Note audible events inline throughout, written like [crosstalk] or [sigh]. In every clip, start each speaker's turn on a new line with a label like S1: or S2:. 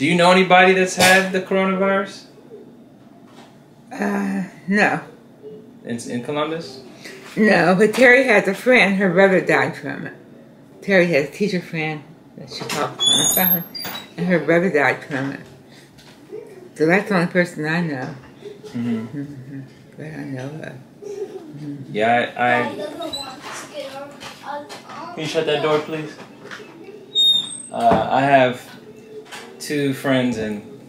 S1: Do you know anybody that's had the coronavirus
S2: Uh, no.
S1: in, in Columbus?
S2: No, but Terry has a friend. Her brother died from it. Terry has a teacher friend that she talks on the phone, and her brother died from it. So that's the only person I know
S1: Mm-hmm. mhm.
S2: that I know of.
S1: Yeah, I, I.
S3: I don't want to get on. on-
S1: Can you shut that door, please? Uh, I have two friends and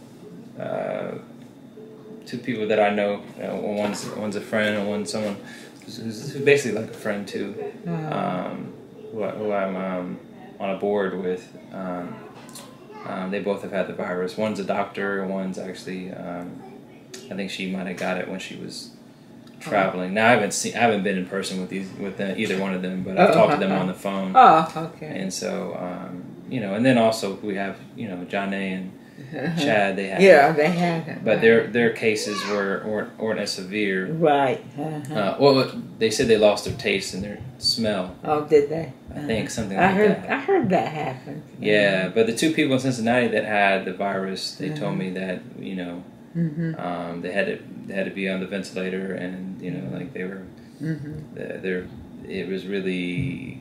S1: uh, two people that I know. Uh, one's one's a friend and one's someone who's, who's basically like a friend too. Um, who, who I'm um, on a board with. Um, um, they both have had the virus. One's a doctor. One's actually, um, I think she might have got it when she was traveling. Now I haven't seen, I haven't been in person with these with the, either one of them, but I've
S2: Oh,
S1: talked to them
S2: uh-huh.
S1: on the phone.
S2: oh, okay.
S1: And so, um, you know, and then also we have, you know, John A. and Chad. They have,
S2: yeah, they had it.
S1: but their their cases were weren't, weren't as severe.
S2: Right. Uh-huh.
S1: Uh, well, they said they lost their taste and their smell.
S2: oh, did they?
S1: I think something
S2: I
S1: like
S2: heard.
S1: that.
S2: I heard that happen.
S1: Yeah, but the two people in Cincinnati that had the virus, they told me that you know
S2: Mm-hmm.
S1: um, they had to they had to be on the ventilator, and you know like they were
S2: Mm-hmm.
S1: they're it was really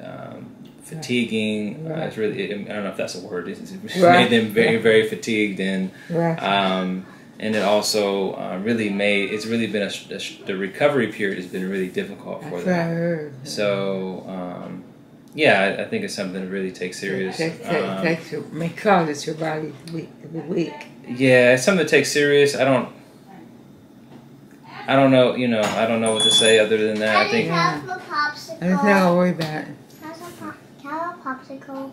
S1: um, fatiguing. Uh, it's really I don't know if that's a word. It it
S2: Right.
S1: made them very very fatigued, and
S2: Right.
S1: um, and it also uh, really made it's really been a, a the recovery period has been really difficult for
S2: That's I
S1: them.
S2: heard.
S1: So. Um, yeah, I, I think it's something to really take serious.
S2: That, that,
S1: Um,
S2: that's your, may causes your body weak, weak.
S1: Yeah, it's something to take serious. I don't. I don't know. You know, I don't know what to say other than that. I
S3: Can
S1: think.
S3: I have a popsicle?
S2: I just never worry about it.
S3: Can I have a pop- can I have a popsicle?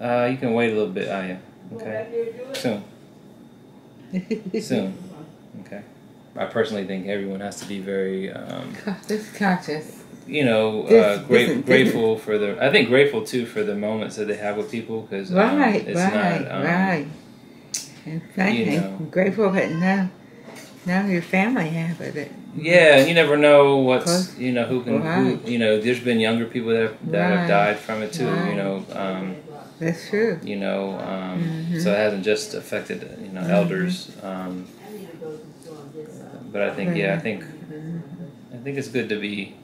S1: Uh, you can wait a little bit. Oh yeah. Okay. Soon. [laughs] Soon. Okay. I personally think everyone has to be very, um,
S2: Just conscious.
S1: you know, uh,
S2: This-
S1: great,
S2: this-
S1: grateful for the. I think grateful too for the moments that they have with people because um,
S2: Right,
S1: it's
S2: right,
S1: not. Um,
S2: right. And thank
S1: you
S2: you.
S1: know.
S2: Grateful that now, now your family have it.
S1: Yeah, you never know what's you know who can
S2: Right.
S1: who you know. There's been younger people that have, that
S2: Right.
S1: have died from it too. You know, um,
S2: That's true.
S1: you know, um,
S2: Mhm.
S1: so it hasn't just affected you know
S2: Mhm.
S1: elders. Um, but I think yeah, I think. I think it's good to be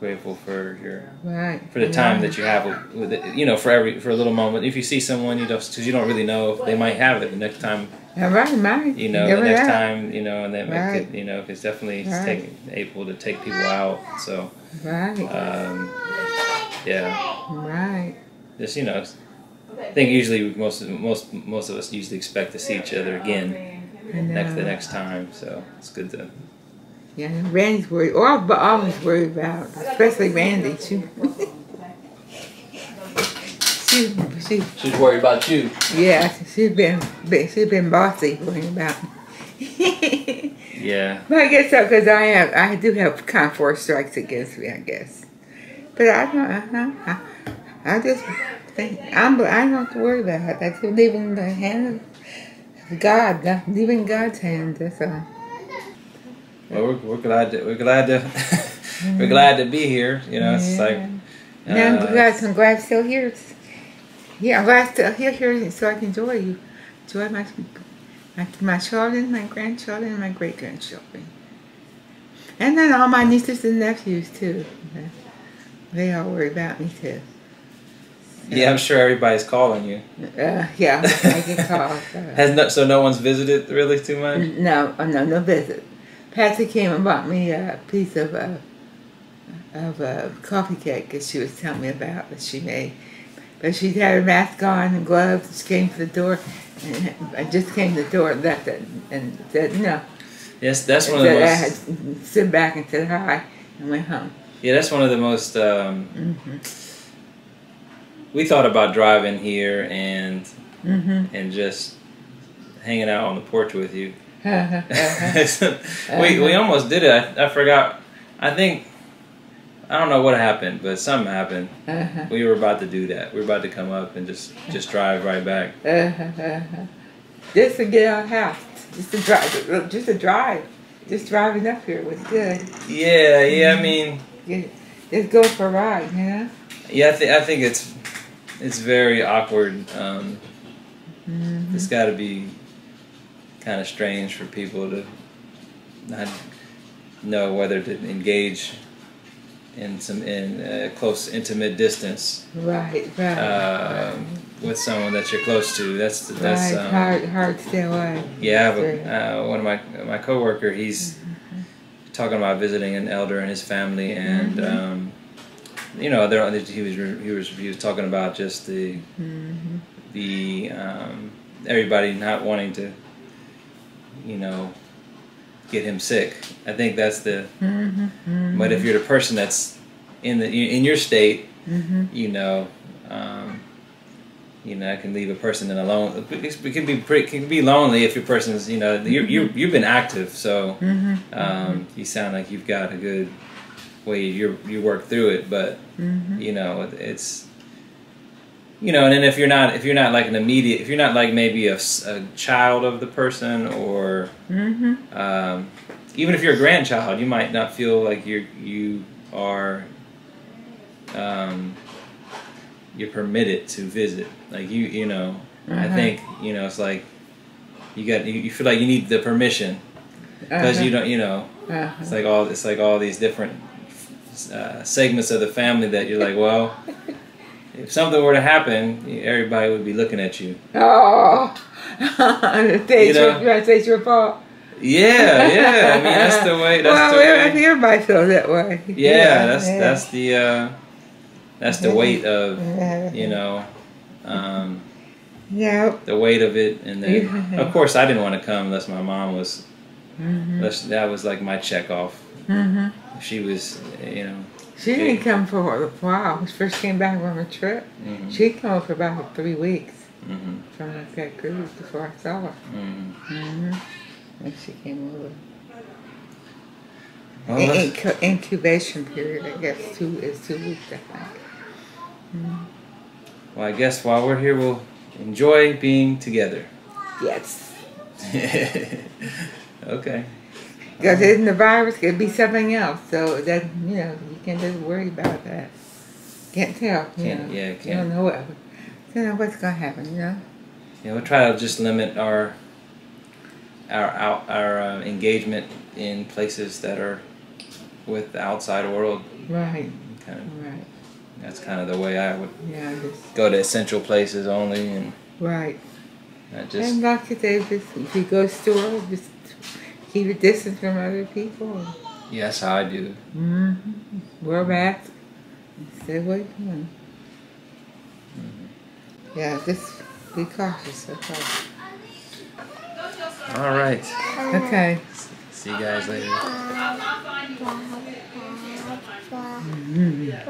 S1: grateful for your
S2: Right.
S1: for the time that you have with, it, you know for every for a little moment. If you see someone, you know, because you don't really know if they might have it the next time.
S2: Yeah, right, right.
S1: You know,
S2: Never
S1: the next
S2: know.
S1: time, you know, and then
S2: Right.
S1: it you know, it's definitely
S2: Right.
S1: take, able to take people out. So.
S2: Right,
S1: Um, yeah,
S2: right.
S1: just you know, I think usually most of, most most of us usually expect to see each other again next the next time. So it's good to.
S2: Yeah, Randy's worried. Or I'm always worried about, especially Randy. She, she, she,
S1: She's worried about you.
S2: yeah, she's been, been she's been bossy worrying about. [laughs]
S1: Yeah,
S2: but I guess so because I have, I do have kind of four strikes against me, I guess. But I don't, I, I, I just think I'm, I don't have to worry about it. I just leave it in the hand of God, God- leave it in God's hands. That's all.
S1: Well, we're, we're glad to we're glad to [laughs] we're glad to be here. You know, it's like.
S2: Yeah, I'm
S1: uh,
S2: glad, I'm glad still here. Yeah, I'm glad I'm still here, here so I can enjoy you. Enjoy my, my, my children, my grandchildren, and my great grandchildren. And then all my nieces and nephews, too. They all worry about me, too.
S1: Yeah, I'm sure everybody's calling you.
S2: Uh, yeah, I get calls. uh, [laughs]
S1: Has no, so no one's visited really too much.
S2: No, oh, no, no visit. Patsy came and bought me a piece of uh, of uh, coffee cake that she was telling me about that she made. But she had her mask on and gloves. She came to the door, and I just came to the door and left it and said no.
S1: Yes, that's one of the
S2: Said I had stood back and said hi and went home.
S1: Yeah, that's one of the most. Um,
S2: hmm
S1: we thought about driving here and
S2: hmm
S1: and just hanging out on the porch with you. [laughs]
S2: uh-huh.
S1: we we almost did it. I, I forgot. I think I don't know what happened, but something happened.
S2: Uh-huh.
S1: We were about to do that. We were about to come up and just just drive right back.
S2: Uh-huh. uh-huh. Just to get out of house. Just to drive. Just to drive. Just driving up here was good.
S1: Yeah, yeah. I mean,
S2: Get, just go for a ride, you know?
S1: yeah. I think I think it's it's very awkward. Um,
S2: Mhm.
S1: it's got to be kind of strange for people to not know whether to engage in some in a close intimate distance
S2: Right, right.
S1: um, with someone that you're close to. That's that's
S2: right,
S1: um,
S2: hard, hard to stay away.
S1: yeah. But uh, one of my my coworker, he's talking about visiting an elder and his family, and
S2: Mhm.
S1: um, you know, there he was he was he was talking about just the
S2: hmm
S1: the um, everybody not wanting to, you know, get him sick. I think that's the.
S2: hmm
S1: But if you're the person that's in the in your state,
S2: hmm
S1: you know, um, you know, I can leave a person in alone. It can be pretty, can be lonely if your person's, you know, you you you've been active, so
S2: hmm
S1: um, you sound like you've got a good way you you work through it. But you know, it's you know, and then if you're not if you're not like an immediate, if you're not like maybe a, a child of the person or
S2: hmm
S1: um, even if you're a grandchild, you might not feel like you're you are um, you're permitted to visit. Like you you know, I
S2: Uh-huh.
S1: think you know it's like you got you, you feel like you need the permission because you don't you know
S2: Uh-huh.
S1: it's like all it's like all these different uh, segments of the family that you're like well. If something were to happen, everybody would be looking at you.
S2: Oh, [laughs]
S1: You know?
S2: you want to say it's your fault?
S1: Yeah, yeah. I mean, that's the way. That's
S2: well,
S1: the way.
S2: Everybody feels that way.
S1: yeah, that's
S2: yeah.
S1: that's the uh, that's the weight of you know um,
S2: Yeah.
S1: the weight of it, and then of course I didn't want to come unless my mom was.
S2: hmm
S1: unless- That was like my check off.
S2: Hmm
S1: She was, you know.
S2: She didn't come for a while. She first came back from her trip,
S1: hmm
S2: she came for about three weeks
S1: hmm
S2: from that cruise before I saw her.
S1: hmm
S2: hmm And she came over.
S1: Well,
S2: In- incubation period, I guess, two is two weeks, I think.
S1: well, I guess while we're here, we'll enjoy being together.
S2: Yes. [laughs]
S1: okay.
S2: Because isn't the virus could be something else, so that you know you can't just worry about that. Can't tell. You
S1: Can't-
S2: know.
S1: yeah, can't.
S2: don't know what. You don't know what's gonna happen. You know.
S1: Yeah, we'll try to just limit our our out, our uh, engagement in places that are with the outside world.
S2: Right.
S1: Kind of,
S2: Right.
S1: that's kind of the way I would
S2: Yeah. Just
S1: go to essential places only, and
S2: right.
S1: not just
S2: and like say, just if you go to store, just keep a distance from other people.
S1: Yes, I do.
S2: Mm-hmm. Wear. Stay away from them.
S1: Mm-hmm.
S2: Yeah. Just be cautious. Okay.
S1: All right,
S2: Okay.
S1: see you guys later.
S3: Bye. Bye. Bye.
S2: Mhm.